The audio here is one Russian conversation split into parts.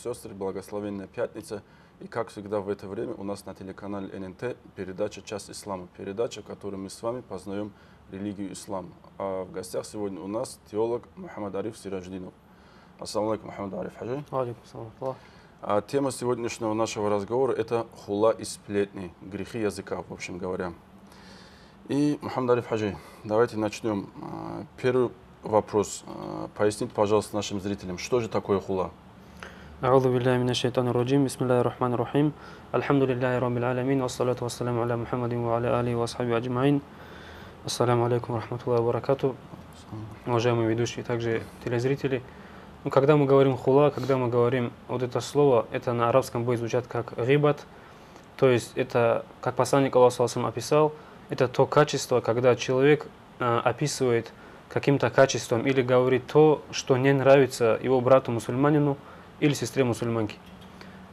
сестры, благословенная пятница. И как всегда в это время у нас на телеканале ННТ передача «Час ислама», передача, в которой мы с вами познаем религию ислам. А в гостях сегодня у нас теолог Мухаммад Ариф Сираждинов. Ассаламу алейкум, Мухаммад Ариф Хаджи. Алейкум. А тема сегодняшнего нашего разговора – это хула и сплетни, грехи языка, в общем говоря. И, Мухаммад Ариф Хаджи, давайте начнем. А, первый вопрос. А, поясните, пожалуйста, нашим зрителям, что же такое хула? أعوذ بالله من الشيطان الرجيم بسم الله الرحمن الرحيم الحمد لله رب العالمين والصلاة والسلام على محمد وعلى آله وأصحابه أجمعين Ассаламу алейкум рахматуллахи баракату. Уважаемые ведущие, также телезрители. Ну, когда мы говорим хула, когда мы говорим вот это слово, это на арабском будет звучать как рибат, то есть это, как посланник Аллаха описал, это то качество, когда человек а, описывает каким-то качеством или говорит то, что не нравится его брату-мусульманину или сестре мусульманке.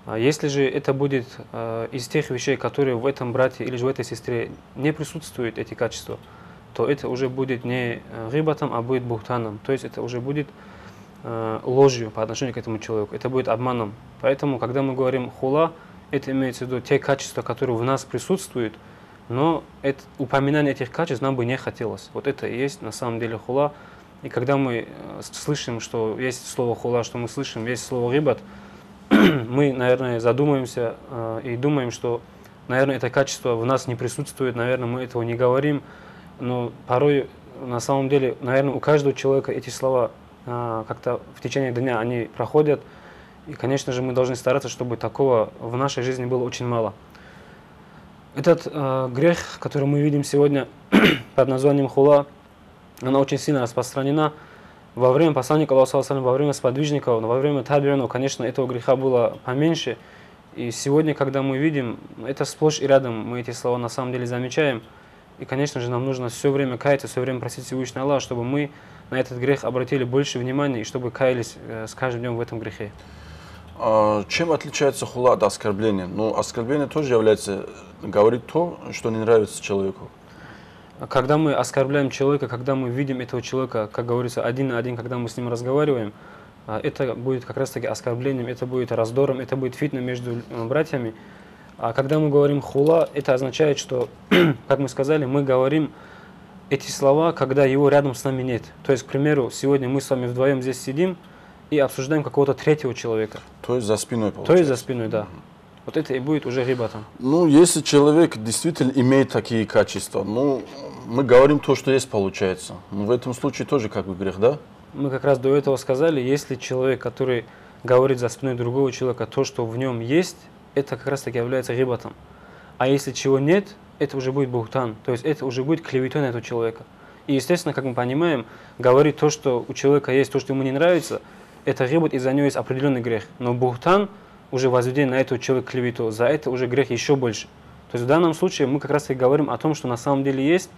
А если же это будет э, из тех вещей, которые в этом брате или же в этой сестре не присутствуют эти качества, то это уже будет не рибатом, а будет бухтаном. То есть это уже будет ложью по отношению к этому человеку. Это будет обманом. Поэтому, когда мы говорим хула, это имеется в виду те качества, которые в нас присутствуют – но это, упоминание этих качеств нам бы не хотелось. Вот это и есть на самом деле хула. И когда мы э, слышим, что есть слово хула, что мы слышим, есть слово рибат, мы, наверное, задумаемся э, и думаем, что, наверное, это качество в нас не присутствует, наверное, мы этого не говорим. Но порой, на самом деле, наверное, у каждого человека эти слова э, как-то в течение дня они проходят. И, конечно же, мы должны стараться, чтобы такого в нашей жизни было очень мало. Этот э, грех, который мы видим сегодня под названием хула, она очень сильно распространена. Во время посланника Аллаха, во время сподвижников, во время табиона, конечно, этого греха было поменьше. И сегодня, когда мы видим, это сплошь и рядом, мы эти слова на самом деле замечаем. И, конечно же, нам нужно все время каяться, все время просить Всевышнего Аллаха, чтобы мы на этот грех обратили больше внимания и чтобы каялись э, с каждым днем в этом грехе. А, чем отличается хула от оскорбления? Ну, оскорбление тоже является, говорит то, что не нравится человеку. Когда мы оскорбляем человека, когда мы видим этого человека, как говорится, один на один, когда мы с ним разговариваем, а, это будет как раз таки оскорблением, это будет раздором, это будет фитна между э, братьями. А когда мы говорим хула, это означает, что, как мы сказали, мы говорим эти слова, когда его рядом с нами нет. То есть, к примеру, сегодня мы с вами вдвоем здесь сидим, и обсуждаем какого-то третьего человека. То есть за спиной получается? То есть за спиной, да. Вот это и будет уже рибатом. Ну, если человек действительно имеет такие качества, ну, мы говорим то, что есть, получается. Но в этом случае тоже как бы грех, да? Мы как раз до этого сказали, если человек, который говорит за спиной другого человека то, что в нем есть, это как раз таки является рибатом. А если чего нет, это уже будет бухтан, то есть это уже будет клеветой на этого человека. И естественно, как мы понимаем, говорить то, что у человека есть, то, что ему не нравится – это рибут, и за него есть определенный грех. Но бухтан уже возведен на этого человека клевету, за это уже грех еще больше. То есть в данном случае мы как раз и говорим о том, что на самом деле есть,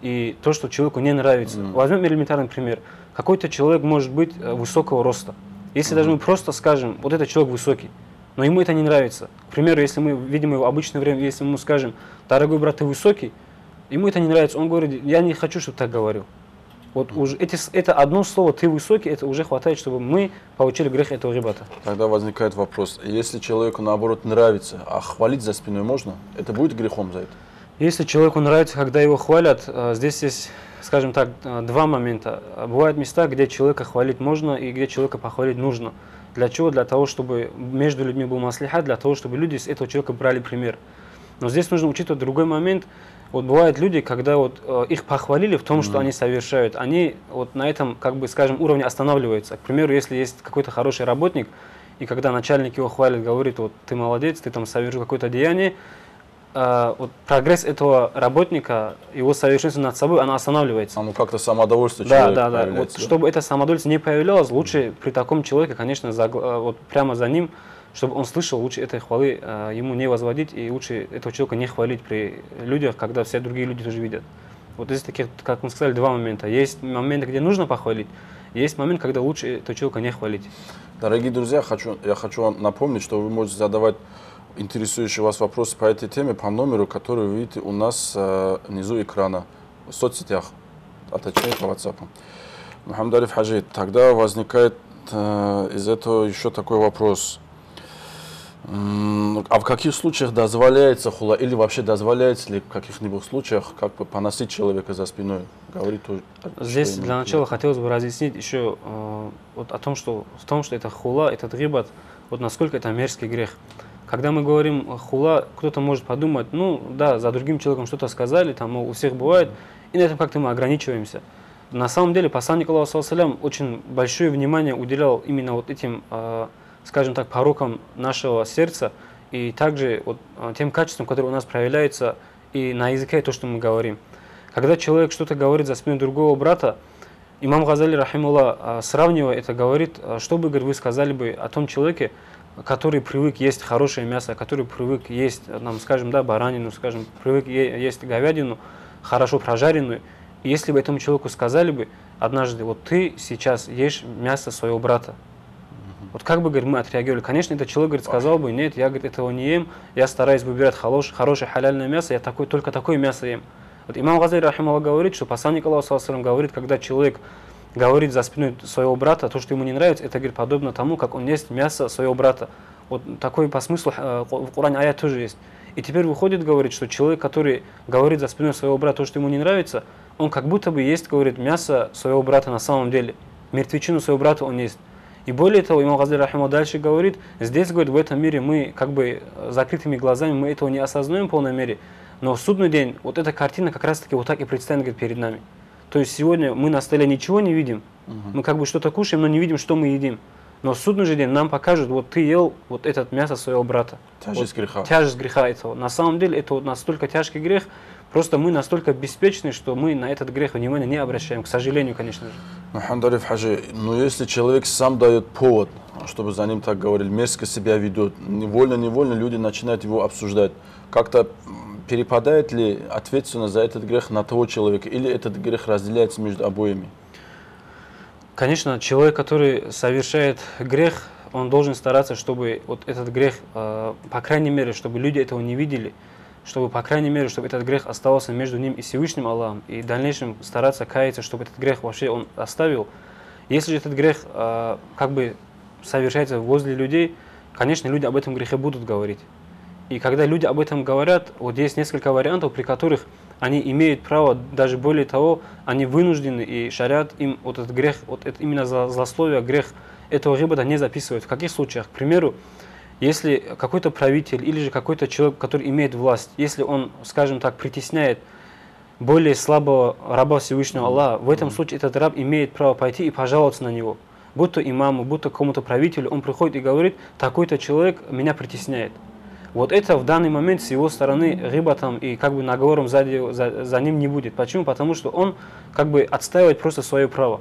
и то, что человеку не нравится. Mm. Возьмем элементарный пример. Какой-то человек может быть э, высокого роста. Если mm. даже мы просто скажем, вот этот человек высокий, но ему это не нравится. К примеру, если мы видим его в обычное время, если мы ему скажем, дорогой брат, ты высокий, ему это не нравится, он говорит, я не хочу, чтобы так говорил. Вот уже эти, это одно слово «ты высокий», это уже хватает, чтобы мы получили грех этого ребята. Тогда возникает вопрос, если человеку наоборот нравится, а хвалить за спиной можно? Это будет грехом за это? Если человеку нравится, когда его хвалят, э, здесь есть, скажем так, э, два момента. Бывают места, где человека хвалить можно и где человека похвалить нужно. Для чего? Для того, чтобы между людьми был маслиха, для того, чтобы люди с этого человека брали пример. Но здесь нужно учитывать другой момент – вот бывают люди, когда вот э, их похвалили в том, mm-hmm. что они совершают, они вот на этом, как бы, скажем, уровне останавливаются. К примеру, если есть какой-то хороший работник, и когда начальник его хвалит, говорит, вот ты молодец, ты там совершил какое-то деяние, э, вот прогресс этого работника, его совершенство над собой, оно останавливается. Ну как-то самодовольство да, да, да. Вот, чтобы это самодовольство не появлялось, лучше при таком человеке, конечно, за, э, вот прямо за ним чтобы он слышал, лучше этой хвалы э, ему не возводить и лучше этого человека не хвалить при людях, когда все другие люди тоже видят. Вот здесь таких, как мы сказали, два момента. Есть момент, где нужно похвалить, есть момент, когда лучше этого человека не хвалить. Дорогие друзья, хочу, я хочу вам напомнить, что вы можете задавать интересующие вас вопросы по этой теме по номеру, который вы видите у нас э, внизу экрана в соцсетях, а точнее по WhatsApp. Мухаммад Ариф Хаджи, тогда возникает э, из этого еще такой вопрос. А в каких случаях дозволяется хула или вообще дозволяется ли в каких-нибудь случаях как бы поносить человека за спиной? Говорит тоже. Здесь для начала хотелось бы разъяснить еще э, вот о том, что в том, что это хула, этот гибат, вот насколько это мерзкий грех. Когда мы говорим хула, кто-то может подумать, ну да, за другим человеком что-то сказали, там мол, у всех бывает, и на этом как-то мы ограничиваемся. На самом деле посланник саллаллаху очень большое внимание уделял именно вот этим, э, скажем так, порокам нашего сердца и также вот, э, тем качествам, которые у нас проявляются и на языке, и то, что мы говорим. Когда человек что-то говорит за спиной другого брата, имам Газали, рахимулла, э, сравнивая это, говорит, э, что бы говорит, вы сказали бы о том человеке, который привык есть хорошее мясо, который привык есть, э, нам, скажем, да, баранину, скажем, привык есть говядину, хорошо прожаренную. Если бы этому человеку сказали бы однажды, вот ты сейчас ешь мясо своего брата, вот как бы, говорит, мы отреагировали? Конечно, этот человек, говорит, сказал бы, нет, я, говорит, этого не ем, я стараюсь выбирать хорошее, хорошее халяльное мясо, я такой, только такое мясо ем. Вот имам Газали, рахималла, говорит, что посланник Аллаха, говорит, когда человек говорит за спиной своего брата то, что ему не нравится, это, говорит, подобно тому, как он ест мясо своего брата. Вот такой по смыслу э, в Коране аят тоже есть. И теперь выходит, говорит, что человек, который говорит за спиной своего брата то, что ему не нравится, он как будто бы есть, говорит, мясо своего брата на самом деле. Мертвечину своего брата он есть. И более того, имам Газали Рахима дальше говорит, здесь, говорит, в этом мире мы как бы закрытыми глазами, мы этого не осознаем в полной мере, но в судный день вот эта картина как раз-таки вот так и предстанет говорит, перед нами. То есть сегодня мы на столе ничего не видим, мы как бы что-то кушаем, но не видим, что мы едим. Но в судный же день нам покажут, вот ты ел вот этот мясо своего брата. Тяжесть греха. Тяжесть греха этого. На самом деле это вот настолько тяжкий грех, просто мы настолько беспечны, что мы на этот грех внимания не обращаем, к сожалению, конечно же. Мухаммад Хаджи, но если человек сам дает повод, чтобы за ним так говорили, мерзко себя ведет, невольно-невольно люди начинают его обсуждать, как-то перепадает ли ответственность за этот грех на того человека, или этот грех разделяется между обоими? Конечно, человек, который совершает грех, он должен стараться, чтобы вот этот грех, э, по крайней мере, чтобы люди этого не видели, чтобы, по крайней мере, чтобы этот грех оставался между ним и Всевышним Аллахом, и в дальнейшем стараться каяться, чтобы этот грех вообще он оставил. Если же этот грех э, как бы совершается возле людей, конечно, люди об этом грехе будут говорить. И когда люди об этом говорят, вот есть несколько вариантов, при которых они имеют право, даже более того, они вынуждены, и шарят им вот этот грех, вот это именно злословие, грех этого гибата не записывают. В каких случаях? К примеру, если какой-то правитель или же какой-то человек, который имеет власть, если он, скажем так, притесняет более слабого раба Всевышнего Аллаха, в этом случае этот раб имеет право пойти и пожаловаться на него. Будь то имаму, будь то кому-то правителю, он приходит и говорит, такой-то человек меня притесняет. Вот это в данный момент с его стороны рыбатом и как бы наговором сзади, за, за ним не будет. Почему? Потому что он как бы отстаивает просто свое право.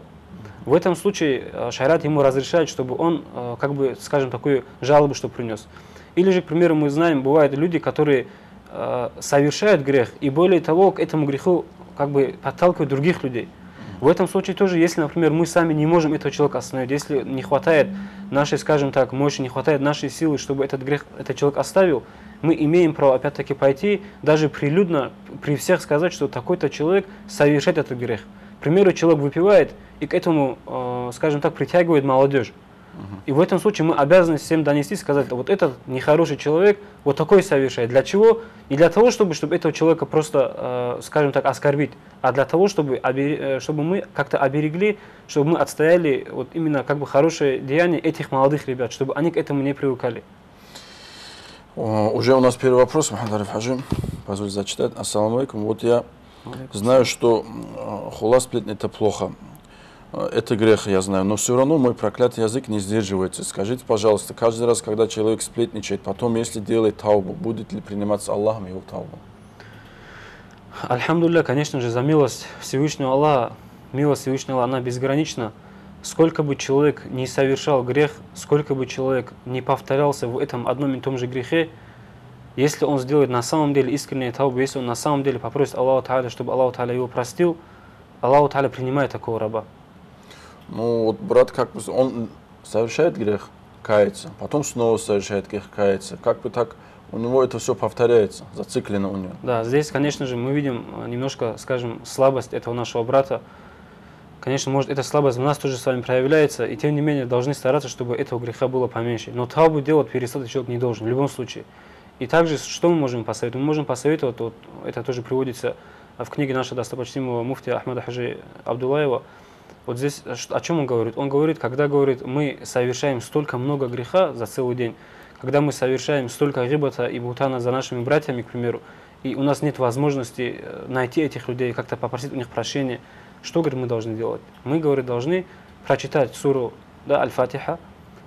В этом случае э, шарят ему разрешает, чтобы он, э, как бы, скажем, такую жалобу, что принес. Или же, к примеру, мы знаем, бывают люди, которые э, совершают грех, и более того, к этому греху как бы подталкивают других людей. В этом случае тоже, если, например, мы сами не можем этого человека остановить, если не хватает нашей, скажем так, мощи, не хватает нашей силы, чтобы этот грех этот человек оставил, мы имеем право опять-таки пойти, даже прилюдно при всех сказать, что такой-то человек совершает этот грех. К примеру, человек выпивает и к этому, э, скажем так, притягивает молодежь. И в этом случае мы обязаны всем донести, сказать, вот этот нехороший человек вот такой совершает. Для чего? Не для того, чтобы, чтобы этого человека просто, э, скажем так, оскорбить, а для того, чтобы, обере- э, чтобы мы как-то оберегли, чтобы мы отстояли вот именно как бы хорошее деяние этих молодых ребят, чтобы они к этому не привыкали. Уже у нас первый вопрос, Мухаммад Хаджи. Позвольте зачитать. Ассаламу алейкум. Вот я знаю, что м, хула сплетни это плохо. Э, Это грех, я знаю, но все равно мой проклятый язык не сдерживается. Скажите, пожалуйста, каждый раз, когда человек сплетничает, потом, если делает таубу, будет ли приниматься Аллахом его таубу? Альхамдулилля, конечно же, за милость Всевышнего Аллаха, милость Всевышнего Аллаха, она безгранична. Сколько бы человек не совершал грех, сколько бы человек не повторялся в этом одном и том же грехе, если он сделает на самом деле искреннее таубу, если он на самом деле попросит Аллаху Тааля, чтобы Аллах Тааля его простил, Аллаху Тааля принимает такого раба. Ну, вот брат как бы, он совершает грех, кается, потом снова совершает грех, кается. Как бы так, у него это все повторяется, зациклено у него. Да, здесь, конечно же, мы видим э, немножко, скажем, слабость этого нашего брата. Конечно, может, эта слабость в нас тоже с вами проявляется, и тем не менее должны стараться, чтобы этого греха было поменьше. Но таубу делать перестать человек не должен, в любом случае. И также, что мы можем посоветовать? Мы можем посоветовать, вот, это тоже приводится в книге нашего достопочтимого муфтия Ахмада Хаджи Абдулаева. Вот здесь о чем он говорит? Он говорит, когда говорит, мы совершаем столько много греха за целый день, когда мы совершаем столько рибата и бутана за нашими братьями, к примеру, и у нас нет возможности э, найти этих людей, как-то попросить у них прощения, что, говорит, мы должны делать? Мы, говорит, должны прочитать суру да, Аль-Фатиха,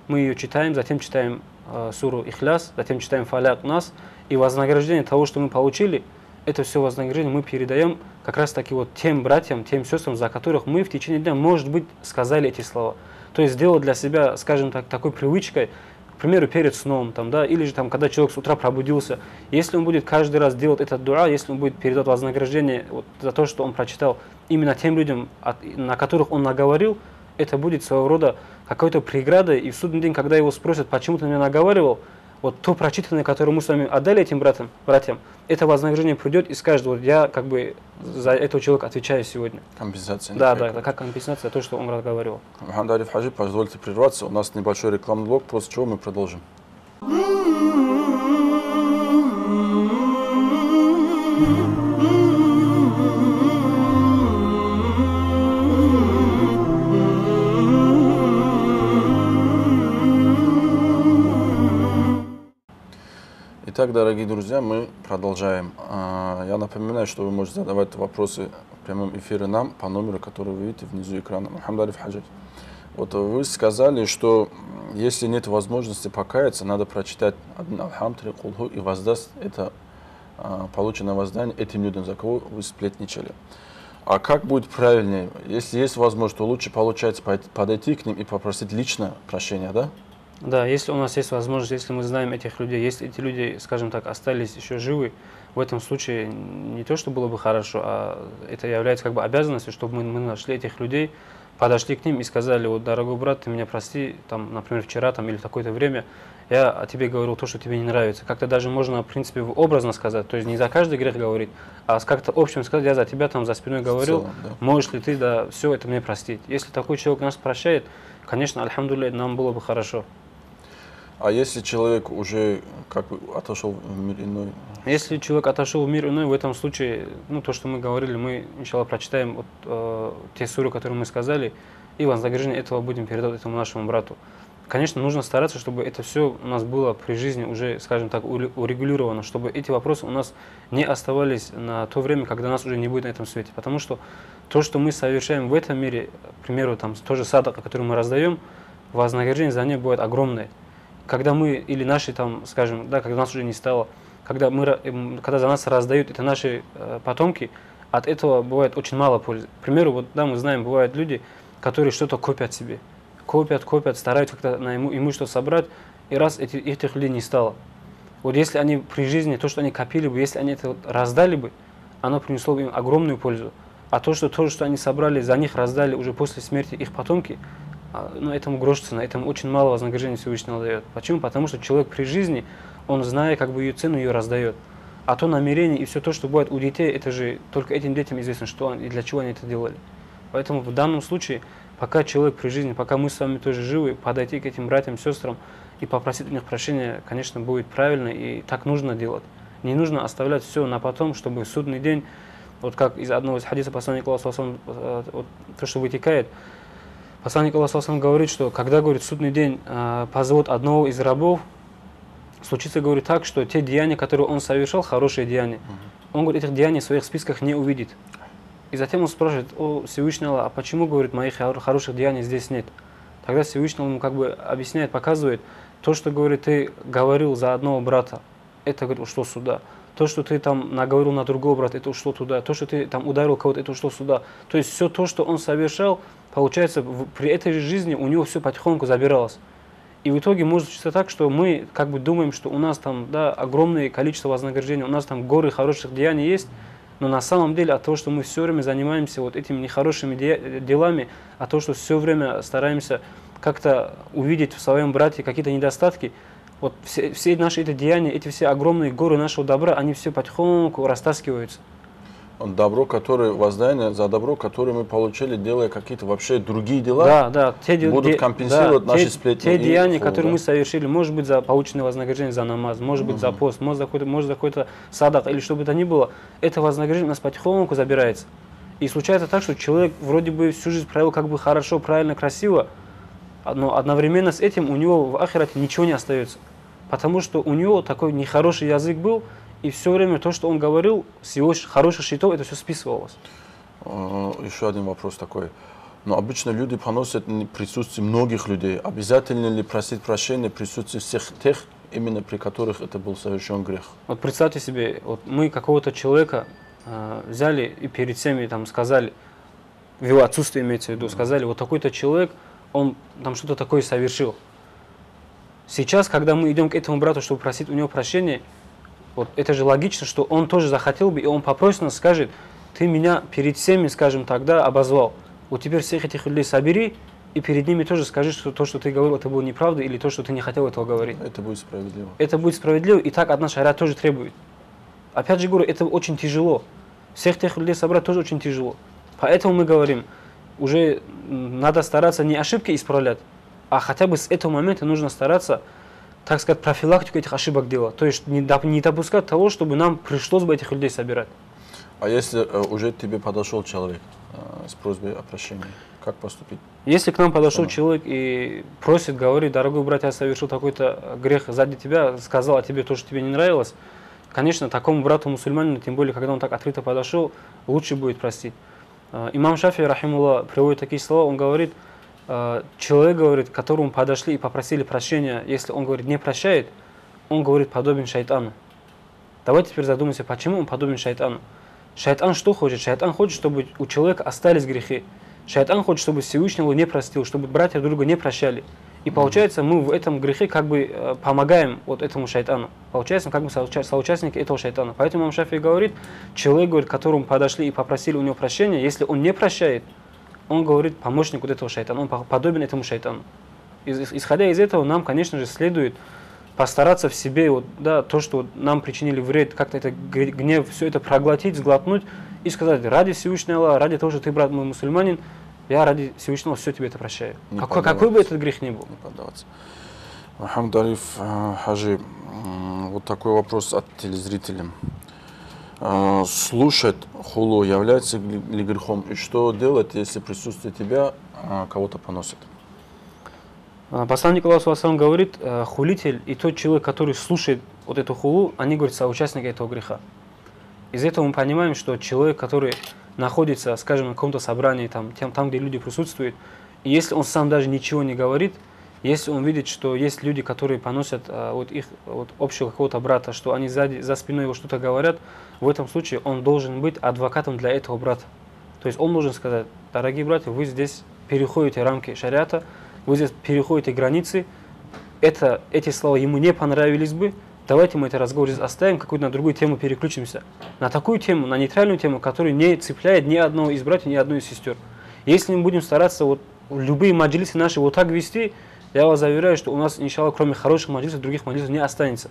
мы ее читаем, затем читаем э, суру Ихляс, затем читаем Фаляк нас, и вознаграждение того, что мы получили, это все вознаграждение мы передаем как раз таки вот тем братьям, тем сестрам, за которых мы в течение дня, может быть, сказали эти слова. То есть сделать для себя, скажем так, такой привычкой, к примеру, перед сном, там, да, или же там, когда человек с утра пробудился, если он будет каждый раз делать этот дуа, если он будет передать вознаграждение вот, за то, что он прочитал именно тем людям, от, на которых он наговорил, это будет своего рода какой-то преградой, и в судный день, когда его спросят, почему ты меня наговаривал, вот то прочитанное, которое мы с вами отдали этим братьям, братьям это вознаграждение придет и скажет, вот я как бы за этого человека отвечаю сегодня. Компенсация. Да, да, как компенсация, то, что он разговаривал. Мухаммад Ариф Хаджи, позвольте прерваться, у нас небольшой рекламный блок, после чего мы продолжим. Дорогие друзья, мы продолжаем. А, я напоминаю, что вы можете задавать вопросы в прямом эфире нам по номеру, который вы видите внизу экрана. Мухаммад Хаджи. Вот вы сказали, что если нет возможности покаяться, надо прочитать Алхамтри, Кулху и воздаст это а, полученное воздание этим людям, за кого вы сплетничали. А как будет правильнее? Если есть возможность, то лучше получается подойти к ним и попросить лично прощения, да? Да, если у нас есть возможность, если мы знаем этих людей, если эти люди, скажем так, остались еще живы, в этом случае не то, что было бы хорошо, а это является как бы обязанностью, чтобы мы, мы нашли этих людей, подошли к ним и сказали, вот, дорогой брат, ты меня прости, там, например, вчера там, или в такое-то время я о тебе говорил то, что тебе не нравится. Как-то даже можно, в принципе, образно сказать, то есть не за каждый грех говорить, а как-то общем сказать, я за тебя там за спиной говорил, целом, да. можешь ли ты, да, все это мне простить. Если такой человек нас прощает, конечно, альхамдулилля, нам было бы хорошо. А если человек уже как бы отошел в мир иной? Если человек отошел в мир иной, в этом случае, ну, то, что мы говорили, мы, сначала прочитаем вот, э, те суры, которые мы сказали, и вознаграждение этого будем передавать этому нашему брату. Конечно, нужно стараться, чтобы это все у нас было при жизни уже, скажем так, урегулировано, чтобы эти вопросы у нас не оставались на то время, когда нас уже не будет на этом свете. Потому что то, что мы совершаем в этом мире, к примеру, там, тоже садок, который мы раздаем, вознаграждение за нее будет огромное когда мы, или наши там, скажем, да, когда нас уже не стало, когда, мы, эм, когда за нас раздают, это наши э, потомки, от этого бывает очень мало пользы. К примеру, вот, да, мы знаем, бывают люди, которые что-то копят себе. Копят, копят, стараются как-то на ему, ему что собрать, и раз эти, этих людей не стало. Вот если они при жизни, то, что они копили бы, если они это вот раздали бы, оно принесло бы им огромную пользу. А то, что то, что они собрали, за них раздали уже после смерти их потомки, ну, этому грош цена, этому очень мало вознаграждения Всевышнего дает. Почему? Потому что человек при жизни, он, зная как бы ее цену, ее раздает. А то намерение и все то, что бывает у детей, это же только этим детям известно, что и для чего они это делали. Поэтому в данном случае, пока человек при жизни, пока мы с вами тоже живы, подойти к этим братьям, сестрам и попросить у них прощения, конечно, будет правильно и так нужно делать. Не нужно оставлять все на потом, чтобы судный день, вот как из одного из хадисов посланника Аллаха, э, вот, то, что вытекает, Посланник Аллаха говорит, что когда, говорит, судный день э, позовут одного из рабов, случится, говорит, так, что те деяния, которые он совершал, хорошие деяния, он, говорит, этих деяний в своих списках не увидит. И затем он спрашивает, о, Всевышний Аллах, а почему, говорит, моих хороших деяний здесь нет? Тогда Всевышний ему как бы объясняет, показывает, то, что, говорит, ты говорил за одного брата, это, говорит, ушло сюда. То, что ты там наговорил на другого брата, это ушло туда. То, что ты там ударил кого-то, это ушло сюда. То есть все то, что он совершал, получается, при этой жизни у него все потихоньку забиралось. И в итоге может случиться так, что мы как бы думаем, что у нас там да, огромное количество вознаграждений, у нас там горы хороших деяний есть, но на самом деле от того, что мы все время занимаемся вот этими нехорошими де делами, от того, что все время стараемся как-то увидеть в своем брате какие-то недостатки, вот все, все наши эти деяния, эти все огромные горы нашего добра, они все потихоньку растаскиваются. Добро, которое воздаяние за добро, которое мы получили, делая какие-то вообще другие дела, Да, да. Те, будут де- компенсировать да, наши те, сплетни Те деяния, хулу, которые да. мы совершили, может быть, за полученное вознаграждение за намаз, может быть, за пост, может, за какой-то, может, за какой-то садак или что бы то ни было, это вознаграждение у нас потихоньку забирается. И случается так, что человек вроде бы всю жизнь провел как бы хорошо, правильно, красиво, а- но одновременно с этим у него в ахирате ничего не остается. Потому что у него такой нехороший язык был, и все время то, что он говорил, с его хороших счетов это все списывалось. Э, Еще один вопрос такой. Но обычно люди поносят присутствие многих людей. Обязательно ли просить прощения в присутствии всех тех, именно при которых это был совершен грех? Вот представьте себе, вот мы какого-то человека э, взяли и перед всеми там сказали, в его отсутствие имеется в виду, сказали, вот такой-то человек, он там что-то такое совершил. Сейчас, когда мы идем к этому брату, чтобы просить у него прощения, вот это же логично, что он тоже захотел бы, и он попросит нас, скажет, ты меня перед всеми, скажем, тогда обозвал. Вот теперь всех этих людей собери, и перед ними тоже скажи, что то, что ты говорил, это было неправда, или то, что ты не хотел этого говорить Это будет справедливо. это будет справедливо, и так одна шаря тоже требует. Опять же говорю, это очень тяжело. Всех тех людей собрать тоже очень тяжело. Поэтому мы говорим, уже надо стараться не ошибки исправлять, а хотя бы с этого момента нужно стараться, так сказать, профилактику этих ошибок делать. То есть не, не допускать того, чтобы нам пришлось бы этих людей собирать. А если э, уже к тебе подошел человек э, с просьбой о прощении, как поступить? Если к нам подошел человек и просит, говорит, дорогой брат, я совершил такой-то грех сзади тебя, сказал о тебе то, что тебе не нравилось, конечно, такому брату мусульманину, тем более, когда он так открыто подошел, лучше будет простить. Э, Имам Шафи, рахимулла, приводит такие слова, он говорит, человек, говорит, которому подошли и попросили прощения, если он, говорит, не прощает, он, говорит, подобен шайтану. Давайте теперь задумаемся, почему он подобен шайтану. Шайтан что хочет? Шайтан хочет, чтобы у человека остались грехи. Шайтан хочет, чтобы Всевышний его не простил, чтобы братья друг друга не прощали. И получается, мы в этом грехе как бы э, помогаем вот этому шайтану. Получается, мы как бы соуча- соучастники этого шайтана. Поэтому Имам Шафи говорит, человек, говорит, которому подошли и попросили у него прощения, если он не прощает, он говорит, помощник вот этого шайтана, он по- подобен этому шайтану. Исходя из этого, нам, конечно же, следует постараться в себе, вот, да, то, что нам причинили вред, как-то это гнев, все это проглотить, сглотнуть и сказать, ради Всевышнего Аллаха, ради того, что ты, брат мой мусульманин, я ради Всевышнего все тебе это прощаю. Не Какой, какой бы этот грех ни был. Не поддаваться. Хамдариф Хажи, м, вот такой вопрос от телезрителя. Э, Слушать хулу является ли грехом? И что делать, если присутствие тебя э, кого-то поносит? А, Посланник Аллаха Саллаллаху говорит, э, хулитель и тот человек, который слушает вот эту хулу, они, говорят, соучастники этого греха. Из этого мы понимаем, что человек, который находится, скажем, на каком-то собрании, там, там, где люди присутствуют, и если он сам даже ничего не говорит, если он видит, что есть люди, которые поносят а, вот их вот общего какого-то брата, что они сзади, за спиной его что-то говорят, в этом случае он должен быть адвокатом для этого брата. То есть он должен сказать, дорогие братья, вы здесь переходите рамки шариата, вы здесь переходите границы, это, эти слова ему не понравились бы, давайте мы этот разговор здесь оставим, какую-то на другую тему переключимся. На такую тему, на нейтральную тему, которая не цепляет ни одного из братьев, ни одну из сестер. Если мы будем стараться вот любые маджлисы наши вот так вести, я вас заверяю, что у нас, иншаллах, кроме хороших маджлисов, других маджлисов не останется.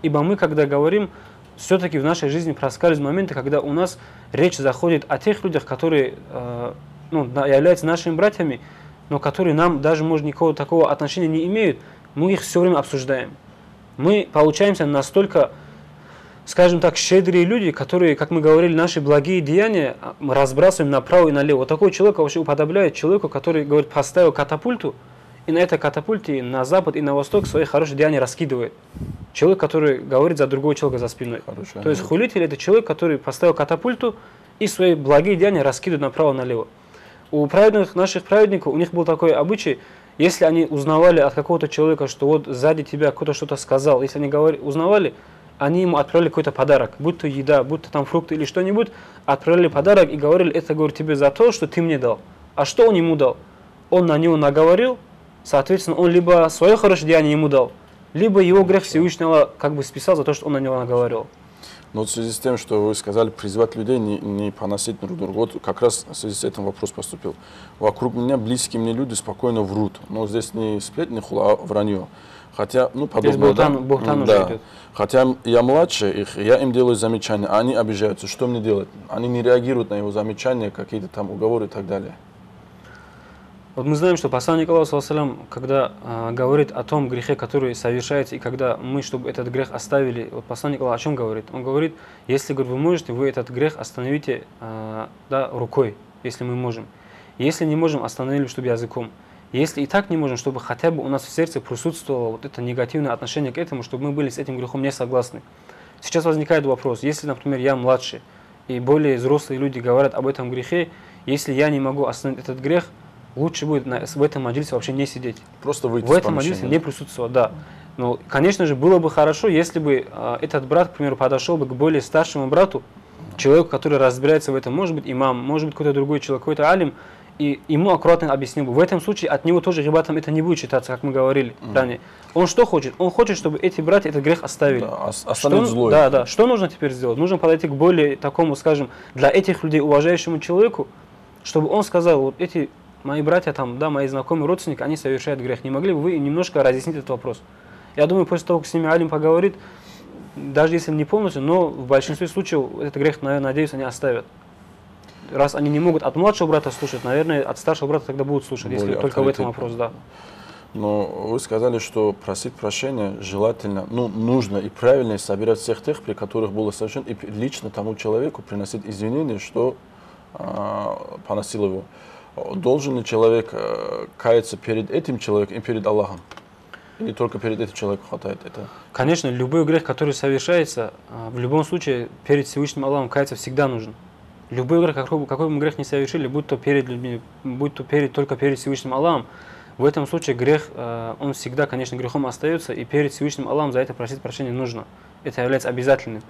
Ибо мы, когда говорим, все-таки в нашей жизни проскальзывают моменты, когда у нас речь заходит о тех людях, которые э, ну, являются нашими братьями, но которые нам даже, может, никакого такого отношения не имеют, мы их все время обсуждаем. Мы получаемся настолько, скажем так, щедрые люди, которые, как мы говорили, наши благие деяния а, мы разбрасываем направо и налево. Вот такой человек вообще уподобляет человеку, который, говорит, поставил катапульту, и на этой катапульте на запад и на восток свои хорошие деяния раскидывает. Человек, который говорит за другого человека за спиной. Хорошая То есть хулитель это человек, который поставил катапульту и свои благие деяния раскидывает направо-налево. У праведных наших праведников, у них был такой обычай, если они узнавали от какого-то человека, что вот сзади тебя кто-то что-то сказал, если они говори, узнавали, они ему отправляли какой-то подарок, будь то еда, будь то там фрукты или что-нибудь, отправляли подарок и говорили, это, говорю, тебе за то, что ты мне дал. А что он ему дал? Он на него наговорил, соответственно, он либо свое хорошее деяние ему дал, либо его грех Всевышнего как бы списал за то, что он на него наговорил. Но вот в связи с тем, что вы сказали, призвать людей не, не поносить друг друга, вот как раз в связи с этим вопрос поступил. Вокруг меня близкие мне люди спокойно врут. Но здесь не сплетни, хула, а вранье. Хотя, ну, подобное, бухтан- да? бухтан да. идет. Хотя я младше их, я им делаю замечания, а они обижаются. Что мне делать? Они не реагируют на его замечания, какие-то там уговоры и так далее. Вот мы знаем, что посланник Аллаха, когда а, говорит о том грехе, который совершается, и когда мы, чтобы этот грех оставили, вот посланник Аллаха о чем говорит? Он говорит, если говорит, вы можете, вы этот грех остановите а, да, рукой, если мы можем. Если не можем, остановили, чтобы языком. Если и так не можем, чтобы хотя бы у нас в сердце присутствовало вот это негативное отношение к этому, чтобы мы были с этим грехом не согласны. Сейчас возникает вопрос, если, например, я младший, и более взрослые люди говорят об этом грехе, если я не могу остановить этот грех, лучше будет на- в этом маджлисе вообще не сидеть. Просто выйти В этом маджлисе не присутствовать, да. Но, конечно же, было бы хорошо, если бы а, этот брат, к примеру, подошел бы к более старшему брату, человеку, который разбирается в этом, может быть, имам, может быть, какой-то другой человек, какой-то алим, и ему аккуратно объяснил бы. В этом случае от него тоже ребятам это не будет считаться, как мы говорили ранее. Он что хочет? Он хочет, чтобы эти братья этот грех оставили. Да, ос- Что, остановить злое. да, да. Что нужно теперь сделать? Нужно подойти к более такому, скажем, для этих людей уважающему человеку, чтобы он сказал, вот эти мои братья там, да, мои знакомые родственники, они совершают грех. Не могли бы вы немножко разъяснить этот вопрос? Я думаю, после того, как с ними Алим поговорит, даже если не полностью, но в большинстве случаев этот грех, наверное, надеюсь, они оставят. Раз они не могут от младшего брата слушать, наверное, от старшего брата тогда будут слушать, если Более только в этом вопрос, да. Но вы сказали, что просить прощения желательно, ну, нужно и правильно собирать всех тех, при которых было совершено, и лично тому человеку приносить извинения, что а, поносил его. Должен ли человек э, каяться перед этим человеком и перед Аллахом? Или только перед этим человеком хватает это? Конечно, любой грех, который совершается, а, в любом случае перед Всевышним Аллахом каяться всегда нужен. Любой грех, какой, какой бы мы грех не совершили, будь то перед людьми, будь то перед, только перед Всевышним Аллахом, в этом случае грех, э, он всегда, конечно, грехом остается, и перед Всевышним Аллахом за это просить прощения нужно. Это является обязательным.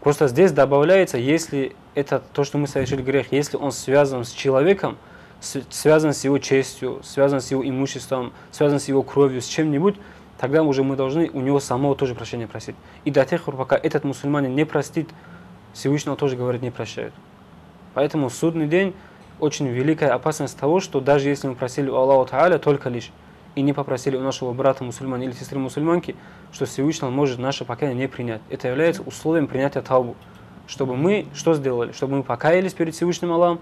Просто здесь добавляется, если это то, что мы совершили грех, если он связан с человеком, связан с его честью, связан с его имуществом, связан с его кровью, с чем-нибудь, тогда уже мы должны у него самого тоже прощения просить. И до тех пор, пока этот мусульманин не простит, Всевышнего тоже, говорит, не прощают. Поэтому судный день очень великая опасность того, что даже если мы просили у Аллаха Тааля только лишь, и не попросили у нашего брата мусульмана или сестры мусульманки, что Всевышний может наше покаяние не принять. Это является условием принятия таубу. Чтобы мы что сделали? Чтобы мы покаялись перед Всевышним Аллахом,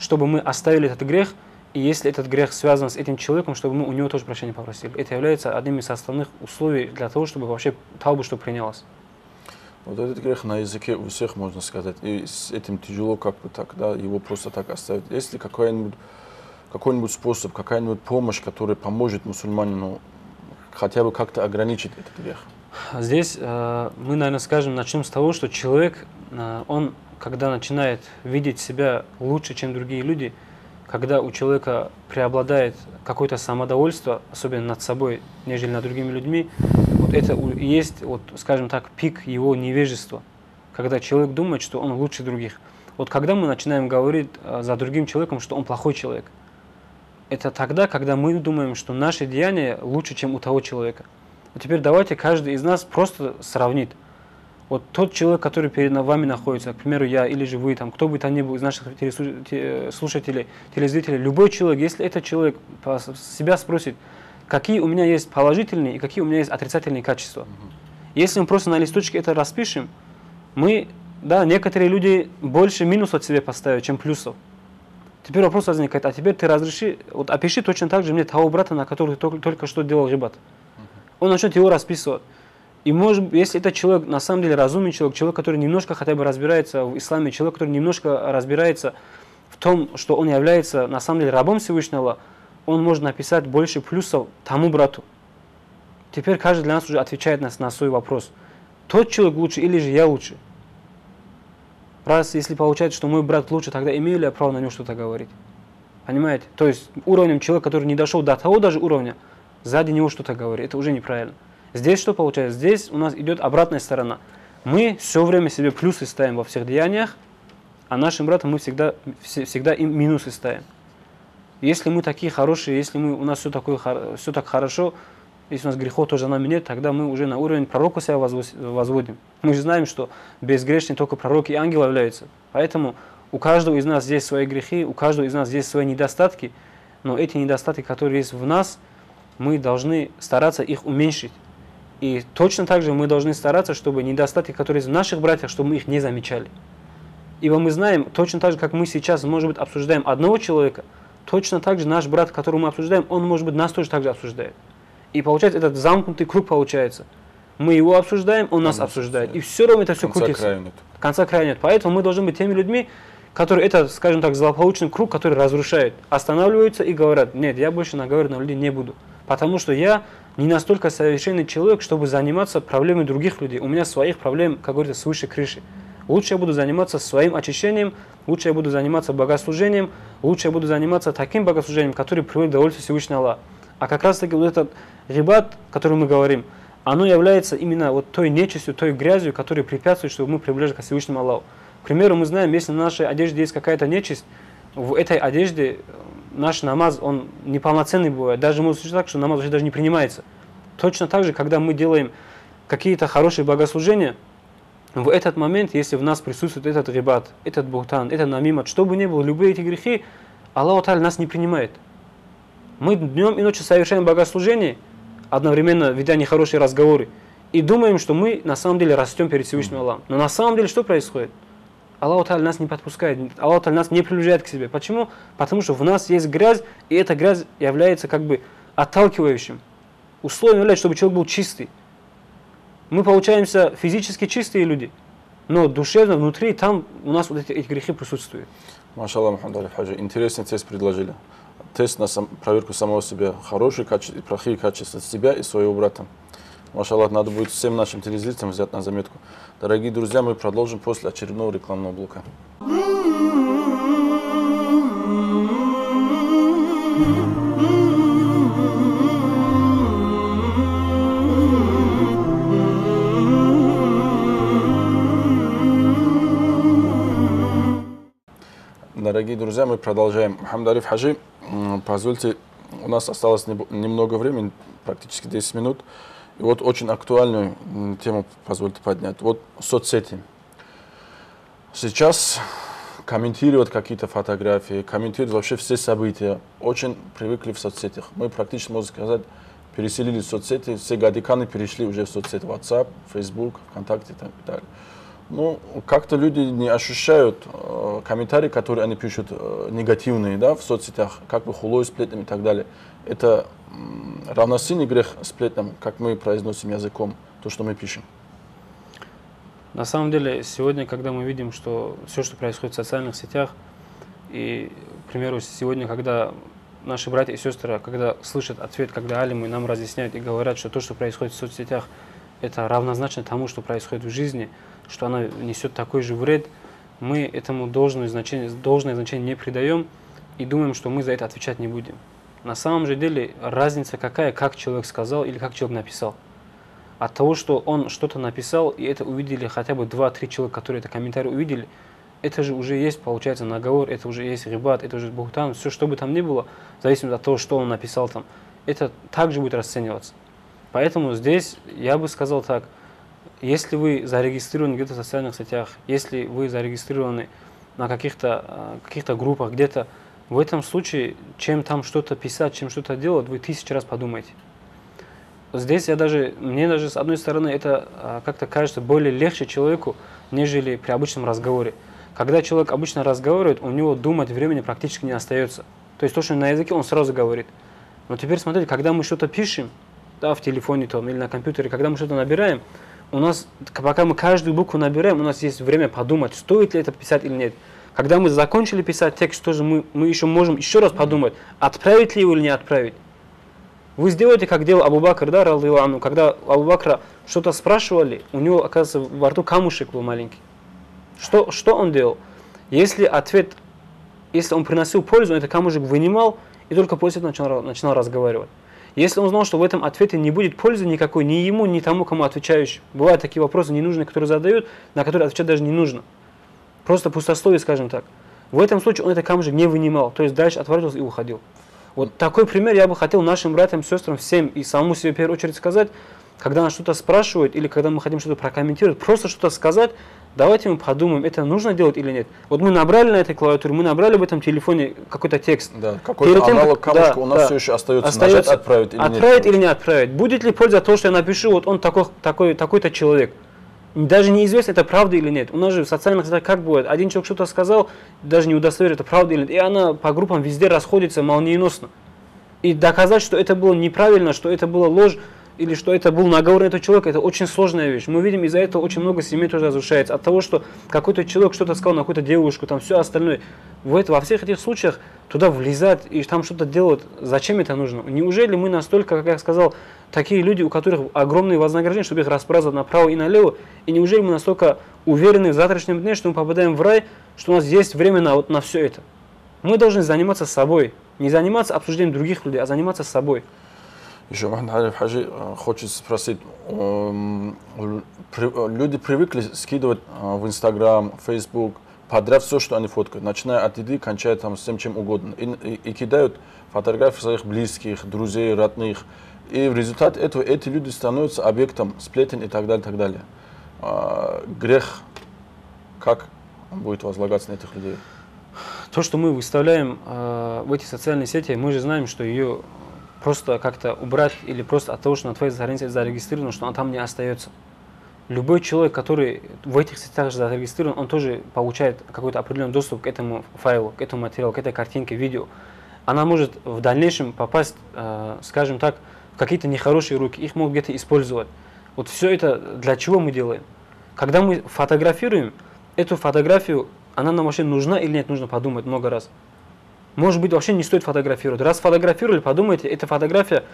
чтобы мы оставили этот грех, и если этот грех связан с этим человеком, чтобы мы у него тоже прощения попросили. Это является одним из основных условий для того, чтобы вообще таубу что принялось. Вот этот грех на языке у всех, можно сказать, и с этим тяжело как бы так, да, его просто так оставить. Есть ли какой-нибудь какой-нибудь способ, какая-нибудь помощь, которая поможет мусульманину хотя бы как-то ограничить этот грех? Здесь э, мы, наверное, скажем, начнем с того, что человек, э, он, когда начинает видеть себя лучше, чем другие люди, когда у человека преобладает какое-то самодовольство, особенно над собой, нежели над другими людьми, вот это и есть, вот, скажем так, пик его невежества, когда человек думает, что он лучше других. Вот когда мы начинаем говорить э, за другим человеком, что он плохой человек, это тогда, когда мы думаем, что наши деяния лучше, чем у того человека. Вот теперь давайте каждый из нас просто сравнит. Вот тот человек, который перед вами находится, к примеру, я или же вы, там, кто бы то ни был из наших слушателей, телезрителей, любой человек, если этот человек себя спросит, какие у меня есть положительные и какие у меня есть отрицательные качества. Если мы просто на листочке это распишем, мы, да, некоторые люди больше минусов от себя поставят, чем плюсов. Теперь вопрос возникает, а теперь ты разреши, вот опиши точно так же мне того брата, на который ты только, только что делал ребят. Он начнет его расписывать. И может, если этот человек на самом деле разумный человек, человек, который немножко хотя бы разбирается в исламе, человек, который немножко разбирается в том, что он является на самом деле рабом Всевышнего, он может написать больше плюсов тому брату. Теперь каждый для нас уже отвечает на, на свой вопрос. Тот человек лучше или же я лучше? Раз если получается, что мой брат лучше, тогда имею ли я право на него что-то говорить? Понимаете? То есть уровнем человека, который не дошел до того даже уровня, сзади него что-то говорит. Это уже неправильно. Здесь что получается? Здесь у нас идет обратная сторона. Мы все время себе плюсы ставим во всех деяниях, а нашим братам мы всегда, все- всегда им минусы ставим. Если мы такие хорошие, если мы, у нас все, такое, все так хорошо, если у нас грехов тоже нами нет, тогда мы уже на уровень пророка себя возводим. Мы же знаем, что безгрешный только пророк и ангел являются. Поэтому у каждого из нас есть свои грехи, у каждого из нас есть свои недостатки, но эти недостатки, которые есть в нас, мы должны стараться их уменьшить. И точно так же мы должны стараться, чтобы недостатки, которые в наших братьях, чтобы мы их не замечали. Ибо мы знаем, точно так же, как мы сейчас, может быть, обсуждаем одного человека, точно так же наш брат, которого мы обсуждаем, он, может быть, нас тоже так же обсуждает. И получается этот замкнутый круг получается. Мы его обсуждаем, он, он нас обсуждает. И все равно это все конца крутится. Края нет. Конца края нет. Поэтому мы должны быть теми людьми, которые это, скажем так, злополучный круг, который разрушает, останавливаются и говорят, нет, я больше наговаривать на людей не буду. Потому что я не настолько совершенный человек, чтобы заниматься проблемами других людей. У меня своих проблем, как говорится, свыше крыши. Лучше я буду заниматься своим очищением, лучше я буду заниматься богослужением, лучше я буду заниматься таким богослужением, который приводит удовольствие Всевышнего Аллаха. А как раз таки вот этот рибат, о котором мы говорим, оно является именно вот той нечистью, той грязью, которая препятствует, чтобы мы приближались к Всевышнему Аллаху. К примеру, мы знаем, если на нашей одежде есть какая-то нечисть, в этой одежде наш намаз, он неполноценный бывает. Даже может случиться так, что намаз вообще даже не принимается. Точно так же, когда мы делаем какие-то хорошие богослужения, в этот момент, если в нас присутствует этот рибат, этот бухтан, этот намимат, что бы ни было, любые эти грехи, Аллах Та'ala нас не принимает. Мы днем и ночью совершаем богослужение, одновременно ведя нехорошие разговоры, и думаем, что мы на самом деле растем перед Всевышним Аллахом. Но на самом деле что происходит? Аллах Та'ala нас не подпускает, Аллах Та'ala нас не приближает к себе. Почему? Потому что в нас есть грязь, и эта грязь является как бы отталкивающим. Условием является, чтобы человек был чистый мы получаемся физически чистые люди, но душевно, внутри, там у нас вот эти, эти грехи присутствуют. Машаллах, Мухаммад Хаджи, интересный тест предложили. Тест на сам, проверку самого себя, хорошие качества, плохие качества себя и своего брата. Машаллах, надо будет всем нашим телезрителям взять на заметку. Дорогие друзья, мы продолжим после очередного рекламного блока. Дорогие друзья, мы продолжаем. Хамдариф Хаджи, позвольте, у нас осталось немного времени, практически 10 минут. И вот очень актуальную тему позвольте поднять. Вот соцсети. Сейчас комментировать какие-то фотографии, комментировать вообще все события. Очень привыкли в соцсетях. Мы практически, можно сказать, переселились в соцсети. Все гадиканы перешли уже в соцсети WhatsApp, Facebook, ВКонтакте и так далее. Ну, как-то люди не ощущают э, комментарии, которые они пишут э, негативные, да, в соцсетях, как бы хулой, сплетнями и так далее. Это равносильный грех сплетням, как мы произносим языком, то, что мы пишем. На самом деле, сегодня, когда мы видим, что все, что происходит в социальных сетях, и, к примеру, сегодня, когда наши братья и сестры, когда слышат ответ, когда алимы нам разъясняют и говорят, что то, что происходит в соцсетях, это равнозначно тому, что происходит в жизни – что она несет такой же вред, мы этому должное значение, должное значение не придаем и думаем, что мы за это отвечать не будем. На самом же деле разница какая, как человек сказал или как человек написал. От того, что он что-то написал, и это увидели хотя бы 2-3 человека, которые это комментарий увидели, это же уже есть, получается, наговор, это уже есть рибат, это уже бухтан, все, что бы там ни было, в зависимости от того, что он написал там, это также будет расцениваться. Поэтому здесь я бы сказал так – если вы зарегистрированы где-то в социальных сетях, если вы зарегистрированы на каких-то а, каких группах где-то, в этом случае, чем там что-то писать, чем что-то делать, вы тысячу раз подумайте. Здесь я даже, мне даже с одной стороны это а, как-то кажется более легче человеку, нежели при обычном разговоре. Когда человек обычно разговаривает, у него думать времени практически не остается. То есть то, что на языке, он сразу говорит. Но теперь смотрите, когда мы что-то пишем, да, в телефоне там, или на компьютере, когда мы что-то набираем, у нас, пока мы каждую букву набираем, у нас есть время подумать, стоит ли это писать или нет. Когда мы закончили писать текст, тоже мы, мы еще можем еще раз подумать, отправить ли его или не отправить. Вы сделаете, как делал Абу Бакр, да, Раллаху когда Абу Бакра что-то спрашивали, у него, оказывается, во рту камушек был маленький. Что, что он делал? Если ответ, если он приносил пользу, он этот камушек вынимал и только после этого начинал, начинал разговаривать. Если он знал, что в этом ответе не будет пользы никакой ни ему, ни тому, кому отвечающий. Бывают такие вопросы ненужные, которые задают, на которые отвечать даже не нужно. Просто пустословие, скажем так. В этом случае он это камушек не вынимал, то есть дальше отворачивался и уходил. Вот такой пример я бы хотел нашим братьям, сестрам, всем и самому себе в первую очередь сказать, когда нас что-то спрашивают или когда мы хотим что-то прокомментировать, просто что-то сказать, давайте мы подумаем, это нужно делать или нет. Вот мы набрали на этой клавиатуре, мы набрали в этом телефоне какой-то текст. Да, какой-то Перед аналог камушка да, у нас да. все еще остается, Остается нажать отправить или отправить нет. или не отправить. Будет ли польза от того, что я напишу, вот он такой, такой, такой-то человек. Даже неизвестно, это правда или нет. У нас же в социальных сетях как бывает, один человек что-то сказал, даже не удостоверит, это правда или нет. И она по группам везде расходится молниеносно. И доказать, что это было неправильно, что это была ложь, или что это был наговор на этого человека, это очень сложная вещь. Мы видим, из-за этого очень много семей тоже разрушается. От того, что какой-то человек что-то сказал на какую-то девушку, там все остальное. В это, во всех этих случаях туда влезать и там что-то делать, зачем это нужно? Неужели мы настолько, как я сказал, такие люди, у которых огромные вознаграждения, чтобы их распраздновать направо и налево, и неужели мы настолько уверены в завтрашнем дне, что мы попадаем в рай, что у нас есть время на, вот, на все это? Мы должны заниматься собой. Не заниматься обсуждением других людей, а заниматься собой. Еще Махмад Хаджи э, хочет спросить, эм, при- люди привыкли скидывать э, в Инстаграм, Фейсбук подряд все, что они фоткают, начиная от еды, кончая там всем чем угодно. И, и- и кидают фотографии своих близких, друзей, родных. И в результате этого эти люди становятся объектом сплетен и так далее, так далее. А, грех, как будет возлагаться на этих людей? То, что мы выставляем э, в эти социальные сети, мы же знаем, что ее просто как-то убрать или просто от того, что на твоей странице зарегистрировано, что она там не остается. Любой человек, который в этих сетях зарегистрирован, он тоже получает какой-то определенный доступ к этому файлу, к этому материалу, к этой картинке, видео. Она может в дальнейшем попасть, э, скажем так, в какие-то нехорошие руки, их могут где-то использовать. Вот все это для чего мы делаем? Когда мы фотографируем, эту фотографию, она нам вообще нужна или нет, нужно подумать много раз. Может быть, вообще не стоит фотографировать. Раз фотографировали, подумайте, эта фотография,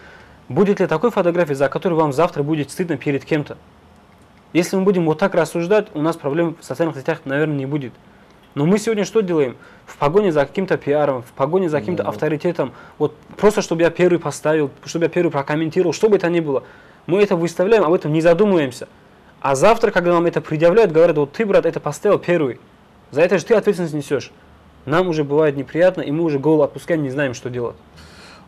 будет ли такой фотографией, за которую вам завтра будет стыдно перед кем-то. Если мы будем вот так рассуждать, у нас проблем в социальных сетях, наверное, не будет. Но мы сегодня что делаем? В погоне за каким-то пиаром, в погоне за каким-то Да. авторитетом, вот просто чтобы я первый поставил, чтобы я первый прокомментировал, что бы это ни было. Мы это выставляем, об этом не задумываемся. А завтра, когда нам это предъявляют, говорят, вот ты, брат, это поставил первый. За это же ты ответственность несешь. Нам уже бывает неприятно, и мы уже голову отпускаем, не знаем, что делать.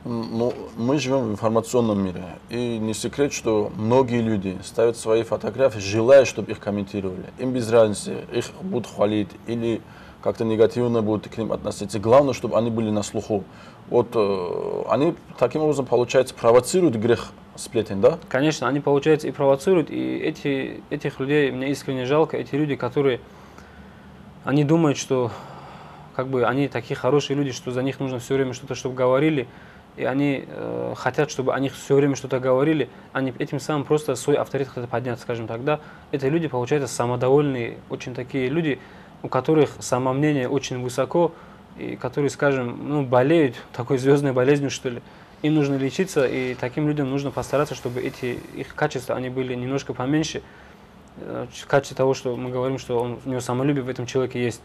Ну, мы живем в информационном мире. И не секрет, что многие люди ставят свои фотографии, желая, чтобы их комментировали. Им без разницы, их будут хвалить или как-то негативно будут к ним относиться. Главное, чтобы они были на слуху. Вот э, они таким образом, получается, провоцируют грех сплетен, да? Конечно, они, получается, и провоцируют, и эти, этих людей мне искренне жалко, эти люди, которые, они думают, что как бы они такие хорошие люди, что за них нужно все время что-то, чтобы говорили, и они э, хотят, чтобы о них все время что-то говорили, они этим самым просто свой авторитет хотят поднять, скажем так, да. Это люди, получается, самодовольные, очень такие люди, у которых самомнение очень высоко, и которые, скажем, ну, болеют такой звездной болезнью, что ли. Им нужно лечиться, и таким людям нужно постараться, чтобы эти их качества, они были немножко поменьше. Э, В качестве того, что мы говорим, что он, у него самолюбие в этом человеке есть.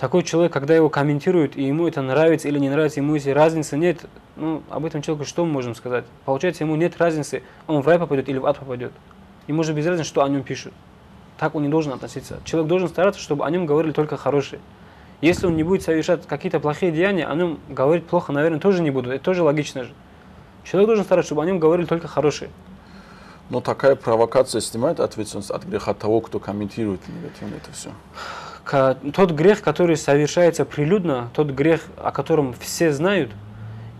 Такой человек, когда его комментируют, и ему это нравится или не нравится, ему если разницы нет, ну, об этом человеку что мы можем сказать? Получается, ему нет разницы, он в рай попадет или в ад попадет. Ему же без разницы, что о нем пишут. Так он не должен относиться. Человек должен стараться, чтобы о нем говорили только хорошие. Если он не будет совершать какие-то плохие деяния, о нем говорить плохо, наверное, тоже не будут. Это тоже логично же. Человек должен стараться, чтобы о нем говорили только хорошие. Но такая провокация снимает ответственность от греха того, кто комментирует негативно это все. Тот грех, который совершается прилюдно, тот грех, о котором все знают,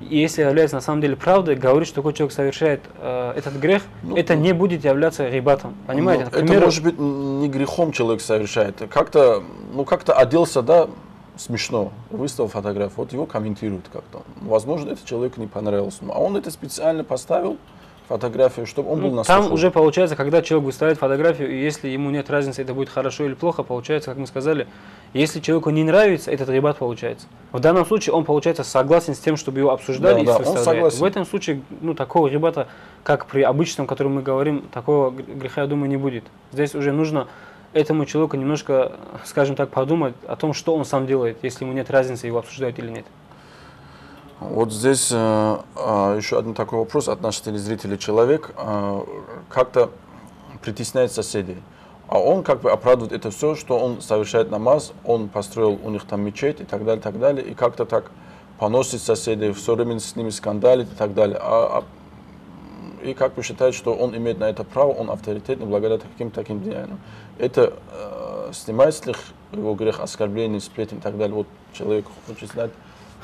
и если является на самом деле правдой, говорит, что такой человек совершает э, этот грех, Ну, это ну. не будет являться рибатом. Понимаете? Ну, К это может быть не грехом человек совершает. Как-то, ну как-то оделся, да, смешно, выставил фотографию, вот его комментируют как-то. Возможно, этот человек не понравился, а он это специально поставил фотографию, чтобы он был Ну, на там слуху. уже получается, когда человек выставляет фотографию, и если ему нет разницы, это будет хорошо или плохо, получается, как мы сказали, если человеку не нравится, этот ребат получается. В данном случае он, получается, согласен с тем, чтобы его обсуждали Да, и да, он согласен. В этом случае, ну, такого ребата, как при обычном, котором мы говорим, такого гр- греха, я думаю, не будет. Здесь уже нужно этому человеку немножко, скажем так, подумать о том, что он сам делает, если ему нет разницы, его обсуждают или нет. Вот здесь э, а, еще один такой вопрос от наших телезрителей. Человек э, как-то притесняет соседей, а он как бы оправдывает это все, что он совершает намаз, он построил у них там мечеть и так далее, так далее, и как-то так поносит соседей, все время с ними скандалит и так далее. А, а, и как бы считает, что он имеет на это право, он авторитетный благодаря каким-то таким деяниям. Это э, снимает с них его грех оскорбления, сплетен и так далее. Вот человек хочет знать,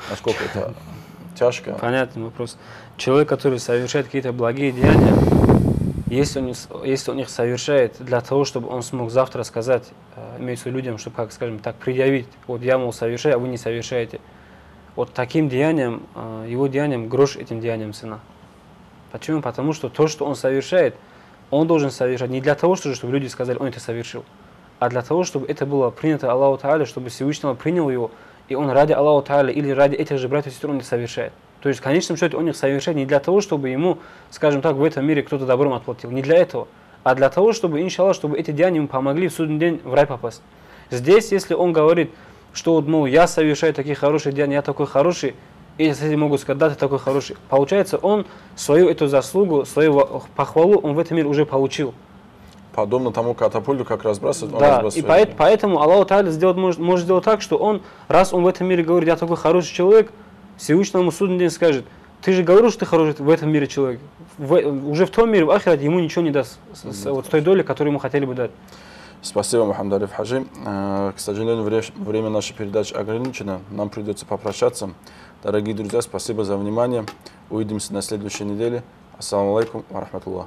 насколько это тяжко. Понятный вопрос. Человек, который совершает какие-то благие деяния, если он, если он их совершает для того, чтобы он смог завтра сказать, э, имеется людям, чтобы, как скажем так, предъявить, вот я, мол, совершаю, а вы не совершаете. Вот таким деянием, э, его деянием, грош этим деянием сына. Почему? Потому что то, что он совершает, он должен совершать не для того, чтобы люди сказали, он это совершил, а для того, чтобы это было принято Аллаху Тааля, чтобы Всевышний принял его, и он ради Аллаху Тааля или ради этих же братьев и сестер он это совершает. То есть в конечном счете он их совершает не для того, чтобы ему, скажем так, в этом мире кто-то добром отплатил. Не для этого, а для того, чтобы, иншаллах, чтобы эти деяния ему помогли в судный день в рай попасть. Здесь, если он говорит, что вот, мол, я совершаю такие хорошие деяния, я такой хороший, и соседи могут сказать, да, ты такой хороший. Получается, он свою эту заслугу, свою похвалу он в этом мире уже получил. Подобно тому катапульту, как разбрасывает, он да, разбрасывает. и поэт, поэтому Аллах Тааля сделать, может, может сделать так, что он, раз он в этом мире говорит, я такой хороший человек, Всевышний ему судный день скажет, ты же говорил, что ты хороший в этом мире человек. В, уже в том мире, в Ахирате, ему ничего не даст с, с, вот той доли, которую ему хотели бы дать. Спасибо, Мухаммад Ариф Хаджи. Э, к сожалению, время нашей передачи ограничено. Нам придется попрощаться. Дорогие друзья, спасибо за внимание. Увидимся на следующей неделе. Ассаламу алейкум ва рахматуллах.